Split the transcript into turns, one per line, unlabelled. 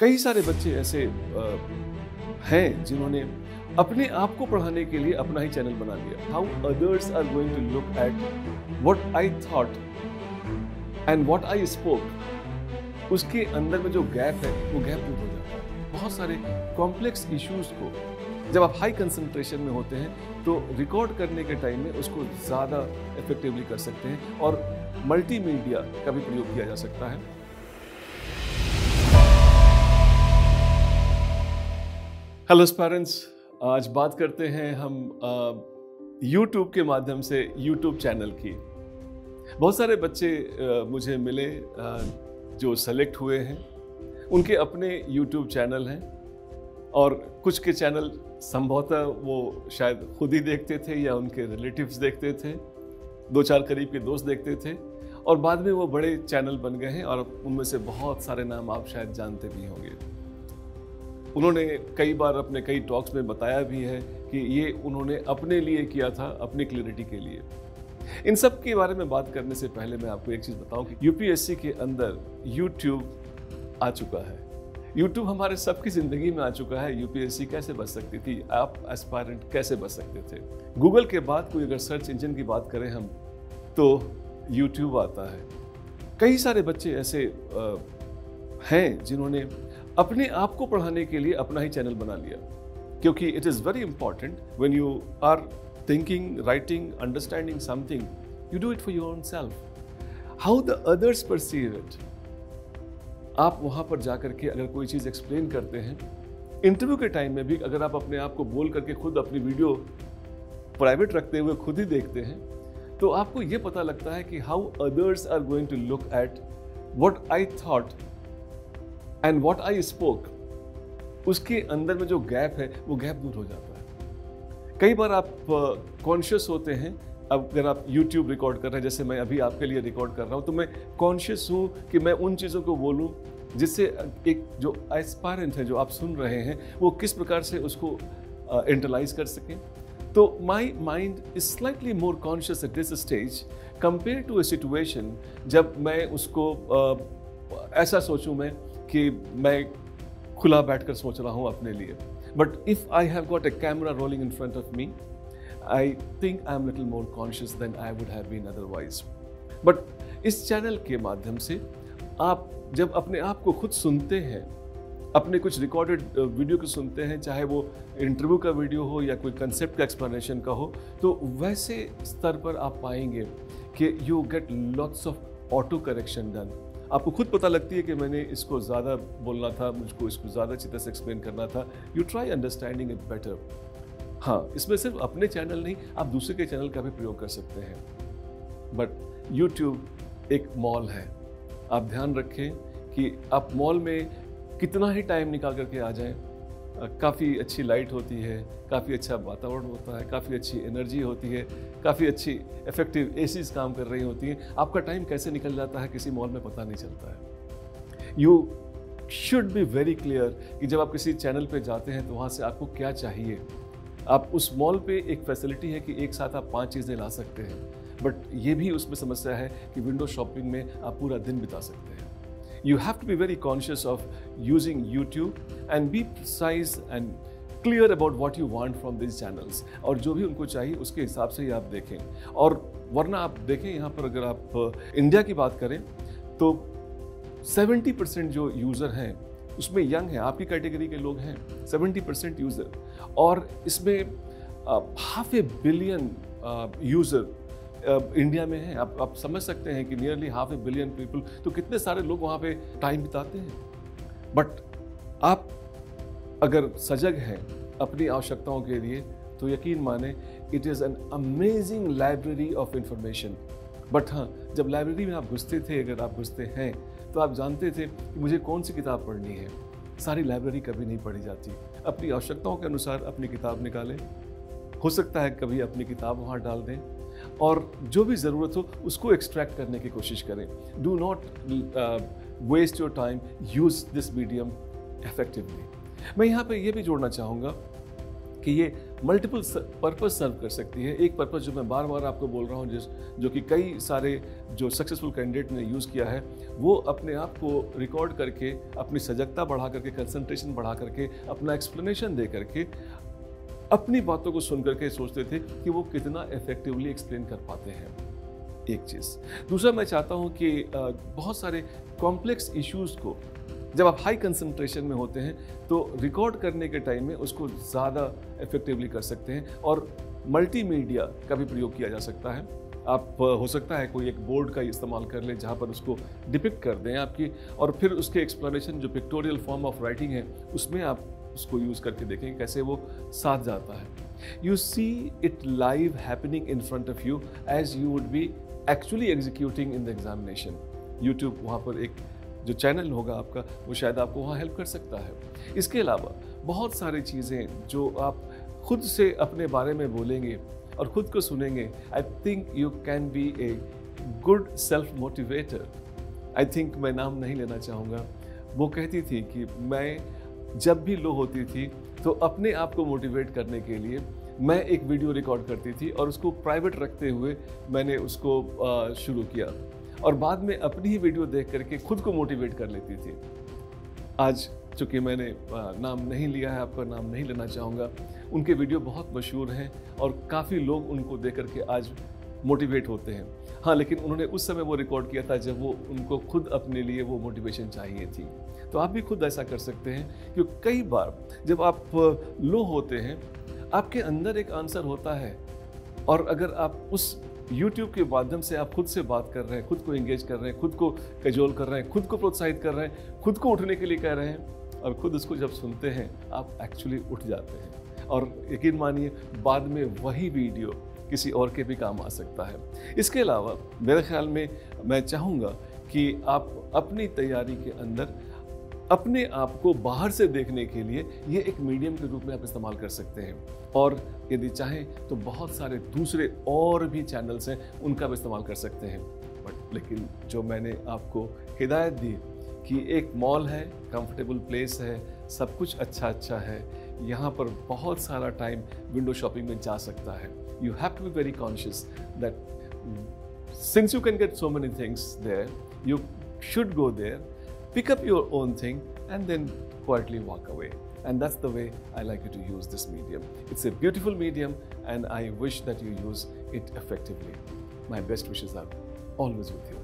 कई सारे बच्चे ऐसे हैं जिन्होंने अपने आप को पढ़ाने के लिए अपना ही चैनल बना लिया। How others are going to look at what I thought and what I spoke उसके अंदर में जो गैप है, वो गैप दूर हो जाता है। बहुत सारे कॉम्प्लेक्स इश्यूज़ को जब आप हाई कंसंट्रेशन में होते हैं तो रिकॉर्ड करने के टाइम में उसको ज़्यादा इफेक्टिवली कर सकते हैं और मल्टीमीडिया का भी प्रयोग किया जा सकता है। हेलो पेरेंट्स आज बात करते हैं हम यूट्यूब के माध्यम से यूट्यूब चैनल की। बहुत सारे बच्चे मुझे मिले जो सेलेक्ट हुए हैं। उनके अपने यूट्यूब चैनल हैं और कुछ के चैनल संभवतः वो शायद खुद ही देखते थे या उनके रिलेटिव्स देखते थे। दो चार करीब के दोस्त देखते थे और बाद में वो बड़े चैनल बन गए हैं और उनमें से बहुत सारे नाम आप शायद जानते भी होंगे। उन्होंने कई बार अपने कई टॉक्स में बताया भी है कि ये उन्होंने अपने लिए किया था, अपनी क्लियरिटी के लिए। इन सब के बारे में बात करने से पहले मैं आपको एक चीज़ बताऊँ कि यूपीएससी के अंदर यूट्यूब आ चुका है। यूट्यूब हमारे सबकी ज़िंदगी में आ चुका है। यूपीएससी कैसे बच सकती थी? आप एस्पायरेंट कैसे बच सकते थे? गूगल के बाद कोई अगर सर्च इंजन की बात करें हम तो यूट्यूब आता है। कई सारे बच्चे ऐसे हैं जिन्होंने अपने आप को पढ़ाने के लिए अपना ही चैनल बना लिया। क्योंकि it is very important when you are thinking writing understanding something you do it for your own self how the others perceive it आप वहाँ पर जाकर के अगर कोई चीज़ एक्सप्लेन करते हैं इंटरव्यू के टाइम में भी अगर आप अपने आप को बोल करके खुद अपनी वीडियो प्राइवेट रखते हुए खुद ही देखते हैं तो आपको ये पता लगता है कि how others are going to look at what I thought and what I spoke उसके अंदर में जो गैप है, वो गैप दूर हो जाता है। कई बार आप कॉन्शियस होते हैं, अगर आप YouTube रिकॉर्ड कर रहे हैं, जैसे मैं अभी आपके लिए रिकॉर्ड कर रहा हूँ तो मैं कॉन्शियस हूँ कि मैं उन चीज़ों को बोलूँ, जिससे एक जो एस्पायरेंट है, जो आप सुन रहे हैं, वो किस प्रकार से उसको इंटरलाइज कर सकें। तो my mind is slightly more conscious at this stage compare to a situation जब मैं उसको ऐसा सोचूं मैं कि मैं खुला बैठकर सोच रहा हूँ अपने लिए। But if I have got a camera rolling in front of me I think I am little more conscious than I would have been otherwise but इस चैनल के माध्यम से आप जब अपने आप को खुद सुनते हैं, अपने कुछ रिकॉर्डेड वीडियो को सुनते हैं, चाहे वो इंटरव्यू का वीडियो हो या कोई कंसेप्ट का एक्सप्लेनेशन का हो तो वैसे स्तर पर आप पाएँगे कि you get lots of auto correction done आपको खुद पता लगती है कि मैंने इसको ज़्यादा बोलना था, मुझको इसको ज़्यादा अच्छी तरह से एक्सप्लेन करना था। You try understanding it better हाँ इसमें सिर्फ़ अपने चैनल नहीं, आप दूसरे के चैनल का भी प्रयोग कर सकते हैं। बट यूट्यूब एक मॉल है। आप ध्यान रखें कि आप मॉल में कितना ही टाइम निकाल करके आ जाएँ काफ़ी अच्छी लाइट होती है, काफ़ी अच्छा वातावरण होता है, काफ़ी अच्छी एनर्जी होती है, काफ़ी अच्छी इफ़ेक्टिव ए काम कर रही होती हैं। आपका टाइम कैसे निकल जाता है किसी मॉल में पता नहीं चलता है। You should be very clear कि जब आप किसी चैनल पे जाते हैं तो वहाँ से आपको क्या चाहिए। आप उस मॉल पे एक फैसिलिटी है कि एक साथ आप पाँच चीज़ें ला सकते हैं बट ये भी उसमें समस्या है कि विंडो शॉपिंग में आप पूरा दिन बिता सकते हैं। You have to be very conscious of using YouTube and be precise and clear about what you want from these channels. और जो भी उनको चाहिए, उसके हिसाब से ही आप देखें। और वरना आप देखें, यहाँ पर अगर आप इंडिया की बात करें तो 70 परसेंट जो यूज़र हैं, उसमें यंग है। आपकी कैटेगरी के लोग हैं 70 परसेंट यूज़र और इसमें half a billion user India में है। आप आप समझ सकते हैं कि nearly half a billion people तो कितने सारे लोग वहाँ पे टाइम बिताते हैं? बट आप अगर सजग हैं अपनी आवश्यकताओं के लिए तो यकीन माने it is an amazing library of information but हाँ जब लाइब्रेरी में आप घुसते थे, अगर आप घुसते हैं तो आप जानते थे कि मुझे कौन सी किताब पढ़नी है। सारी लाइब्रेरी कभी नहीं पढ़ी जाती। अपनी आवश्यकताओं के अनुसार अपनी किताब निकालें। हो सकता है कभी अपनी किताब वहाँ डाल दें। और जो भी ज़रूरत हो, उसको एक्सट्रैक्ट करने की कोशिश करें। Do not waste your time use this medium effectively मैं यहाँ पे ये भी जोड़ना चाहूँगा कि ये मल्टीपल पर्पस सर्व कर सकती है। एक पर्पस जो मैं बार बार आपको बोल रहा हूँ, जिस, जो कि कई सारे जो सक्सेसफुल कैंडिडेट ने यूज़ किया है, वो अपने आप को रिकॉर्ड करके, अपनी सजगता बढ़ा करके कंसंट्रेशन बढ़ा करके, अपना एक्सप्लेनेशन दे करके अपनी बातों को सुन करके सोचते थे कि वो कितना इफेक्टिवली एक्सप्लेन कर पाते हैं। एक चीज़। दूसरा मैं चाहता हूँ कि बहुत सारे कॉम्प्लेक्स इश्यूज़ को, जब आप हाई कंसंट्रेशन में होते हैं तो रिकॉर्ड करने के टाइम में उसको ज़्यादा इफेक्टिवली कर सकते हैं और मल्टीमीडिया का भी प्रयोग किया जा सकता है। आप हो सकता है कोई एक बोर्ड का इस्तेमाल कर लें जहाँ पर उसको डिपिक्ट कर दें आपकी और फिर उसके एक्सप्लेनेशन जो पिक्टोरियल फॉर्म ऑफ़ राइटिंग है, उसमें आप उसको यूज़ करके देखें कैसे वो साथ जाता है। You see it live happening in front of you as you would be actually executing in the examination YouTube वहाँ पर एक जो चैनल होगा आपका, वो शायद आपको वहाँ हेल्प कर सकता है। इसके अलावा बहुत सारी चीज़ें जो आप खुद से अपने बारे में बोलेंगे और ख़ुद को सुनेंगे I think you can be a good self motivator I think मैं नाम नहीं लेना चाहूँगा। वो कहती थी कि मैं जब भी लो होती थी तो अपने आप को मोटिवेट करने के लिए मैं एक वीडियो रिकॉर्ड करती थी और उसको प्राइवेट रखते हुए मैंने उसको शुरू किया। और बाद में अपनी ही वीडियो देख करके खुद को मोटिवेट कर लेती थी। आज चूँकि मैंने नाम नहीं लिया है, आपका नाम नहीं लेना चाहूँगा, उनके वीडियो बहुत मशहूर हैं और काफ़ी लोग उनको देख करके आज मोटिवेट होते हैं। हाँ लेकिन उन्होंने उस समय वो रिकॉर्ड किया था जब वो उनको खुद अपने लिए वो मोटिवेशन चाहिए थी। तो आप भी खुद ऐसा कर सकते हैं क्योंकि कई बार जब आप लो होते हैं, आपके अंदर एक आंसर होता है। और अगर आप उस YouTube के माध्यम से आप खुद से बात कर रहे हैं, खुद को एंगेज कर रहे हैं, खुद को कजोल कर रहे हैं, खुद को प्रोत्साहित कर रहे हैं, खुद को उठने के लिए कह रहे हैं और खुद उसको जब सुनते हैं, आप एक्चुअली उठ जाते हैं। और यकीन मानिए, बाद में वही वीडियो किसी और के भी काम आ सकता है। इसके अलावा मेरे ख्याल में मैं चाहूँगा कि आप अपनी तैयारी के अंदर अपने आप को बाहर से देखने के लिए ये एक मीडियम के रूप में आप इस्तेमाल कर सकते हैं। और यदि चाहें तो बहुत सारे दूसरे और भी चैनल्स हैं, उनका भी इस्तेमाल कर सकते हैं। बट लेकिन जो मैंने आपको हिदायत दी कि एक मॉल है कंफर्टेबल प्लेस है, सब कुछ अच्छा अच्छा है यहाँ पर बहुत सारा टाइम विंडो शॉपिंग में जा सकता है you have to be very conscious that since you can get so many things there you should go there pick up your own thing and then quietly walk away. And that's the way I like you to use this medium. It's a beautiful medium and I wish that you use it effectively. My best wishes are always with you.